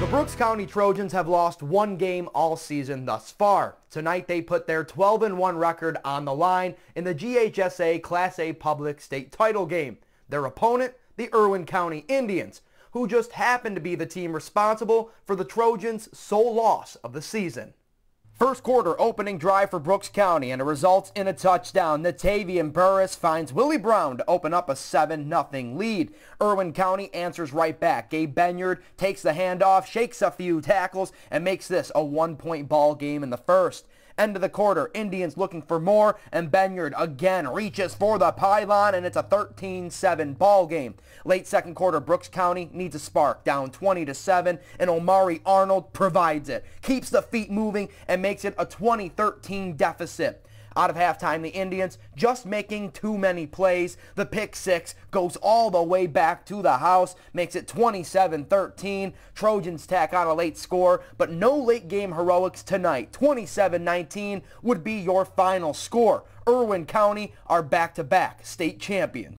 The Brooks County Trojans have lost one game all season thus far. Tonight they put their 12-1 record on the line in the GHSA Class A Public State title game. Their opponent, the Irwin County Indians, who just happened to be the team responsible for the Trojans' sole loss of the season. First quarter opening drive for Brooks County and it results in a touchdown. Natavian Burris finds Willie Brown to open up a 7-0 lead. Irwin County answers right back. Gabe Benyard takes the handoff, shakes a few tackles, and makes this a one-point ball game in the first. End of the quarter, Indians looking for more, and Benyard again reaches for the pylon, and it's a 13-7 ball game. Late second quarter, Brooks County needs a spark, down 20 to 7, and Omari Arnold provides it. Keeps the feet moving and makes it a 2013 deficit. Out of halftime, the Indians just making too many plays. The pick six goes all the way back to the house, makes it 27-13. Trojans tack on a late score, but no late game heroics tonight. 27-19 would be your final score. Irwin County are back-to-back -back state champions.